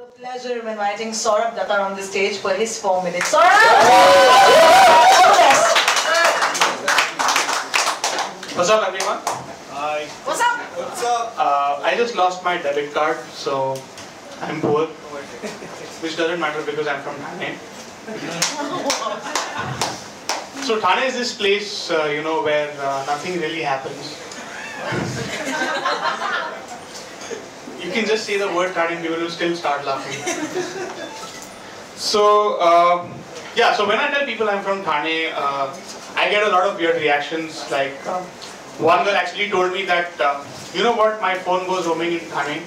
The pleasure of inviting Saurabh Datar on the stage for his four minutes. Saurabh! What's up, everyone? Hi. What's up? What's up? Uh, I just lost my debit card, so I'm poor, which doesn't matter because I'm from Thane. so Thane is this place, uh, you know, where uh, nothing really happens. Can just say the word Thane and people will still start laughing. so, uh, yeah, so when I tell people I'm from Thane, uh, I get a lot of weird reactions like, uh, one girl actually told me that, uh, you know what, my phone goes roaming in Thane.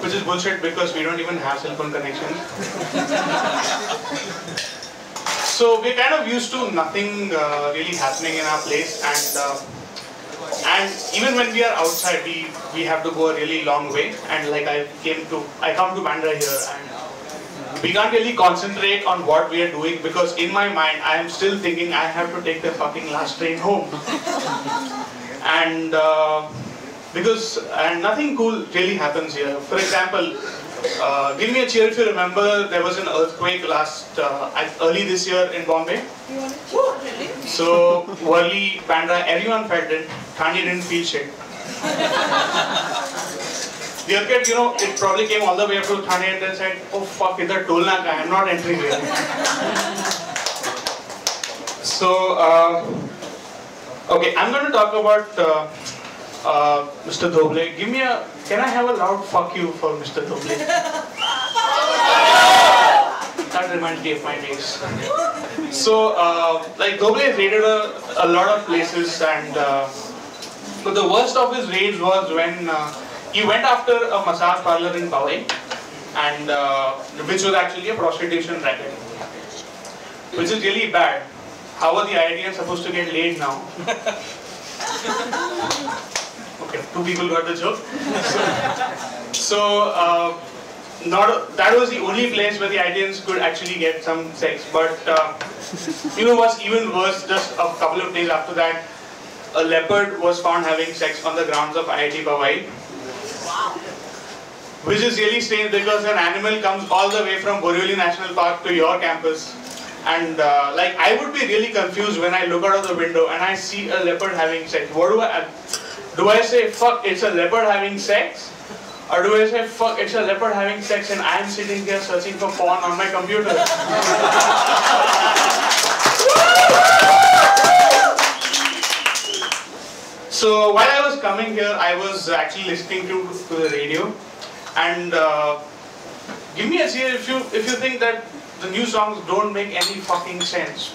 Which is bullshit because we don't even have cell phone connections. so we're kind of used to nothing uh, really happening in our place and uh, and even when we are outside we we have to go a really long way and like I came to I come to Bandra here and we can't really concentrate on what we are doing because in my mind I am still thinking I have to take the fucking last train home. and uh, because and nothing cool really happens here. For example, uh, give me a cheer if you remember there was an earthquake last uh, early this year in Bombay. So Worli, Bandra, everyone felt it. Thane didn't feel shit. The earthquake, you know, it probably came all the way up to Thane and then said, oh fuck, it's a toll naka, I'm not entering here. so, uh, okay, I'm going to talk about uh, uh, Mr. Dhoble. Give me a, can I have a loud fuck you for Mr. Dhoble? that reminds me of my days. So, uh, like Dhoble raided a, a lot of places and uh, but the worst of his raids was when uh, he went after a massage parlor in Powai and uh, which was actually a prostitution racket. Which is really bad. How are the IITians supposed to get laid now? okay, two people got the joke. so, uh, not that was the only place where the IITians could actually get some sex. But uh, you know what's even worse? Just a couple of days after that, a leopard was found having sex on the grounds of IIT Powai. Which is really strange because an animal comes all the way from Borivali National Park to your campus. And uh, like I would be really confused when I look out of the window and I see a leopard having sex. What do I do? I say fuck? It's a leopard having sex, or do I say fuck? It's a leopard having sex and I am sitting here searching for porn on my computer? So while I was coming here, I was actually listening to, to the radio, and uh, give me a cheer if you if you think that the new songs don't make any fucking sense.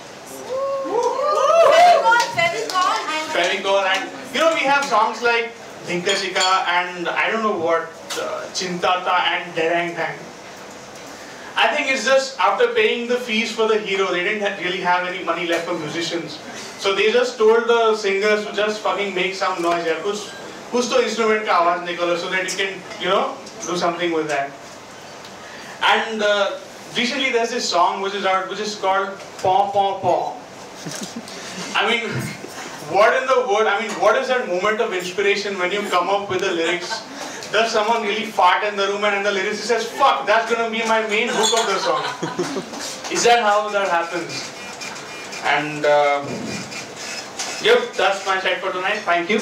Fevicol and you know we have songs like Dinkashika and I don't know what uh, Chintata and Derang Dang. I think it's just after paying the fees for the hero, they didn't ha really have any money left for musicians. So they just told the singers to just fucking make some noise. Yeah, kuch, kuch to instrument ka awaz nikalo so that you can, you know, do something with that. And uh, recently there's this song which is out, which is called Paw Paw Paw. I mean, what in the world, I mean, what is that moment of inspiration when you come up with the lyrics does someone really fart in the room and the lyricist says, "Fuck, that's gonna be my main hook of the song"? Is that how that happens? And uh, yep, that's my set for tonight. Thank you.